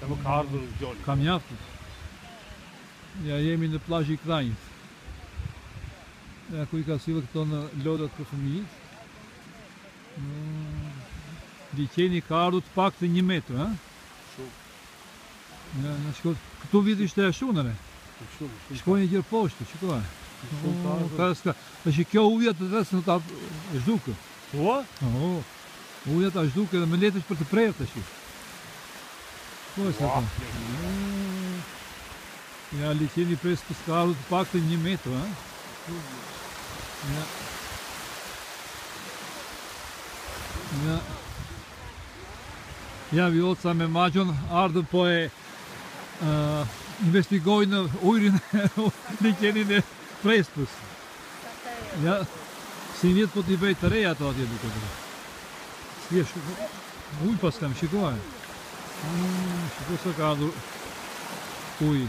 Dhe ka ardhur djoli. Kam jaftës. Ja jemi në plajë i krajnës. Ja, ku i ka silë këto në lodat për fëmijës. Mm, Liqeni ka ardhur të pak të një metrë, ha? Shumë. Ja, në shkot, këtu vidi ishte e shumë, nëre? Shumë, shumë. Shkoj një gjërë poshtë, që oh, ka? Shumë ka ardhur. Êshtë kjo uja të dresë në të ashtë duke. Tua? Oh, uja të ashtë duke dhe me letësh për të prejrë të shumë. Ku është ato? Ja, li qeni pres për skalë të pak të një metru, ha? Ja. Ja. Ja, vjolëca me magjon, ardhën po e investigojnë ujrin li qeni e pres për skalë. Ja, si njëtë po t'i bejtë të reja ato atje, duke të reja. Ja, shkë, pas kam, shikojnë. Hum, ficou sacado. Ui.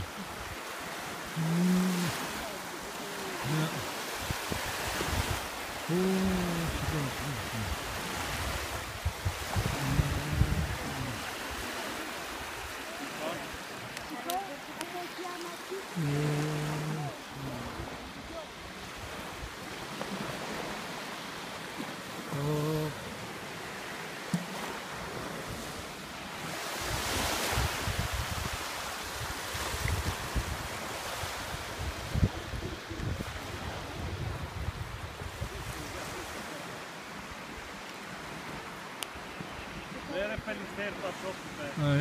Oh.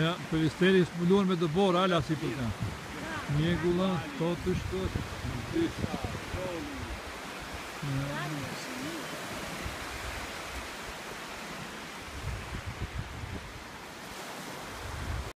Ja, Pelisteri së mullon me dëbor ala si përka. Një gullën, të të të shkët. Një të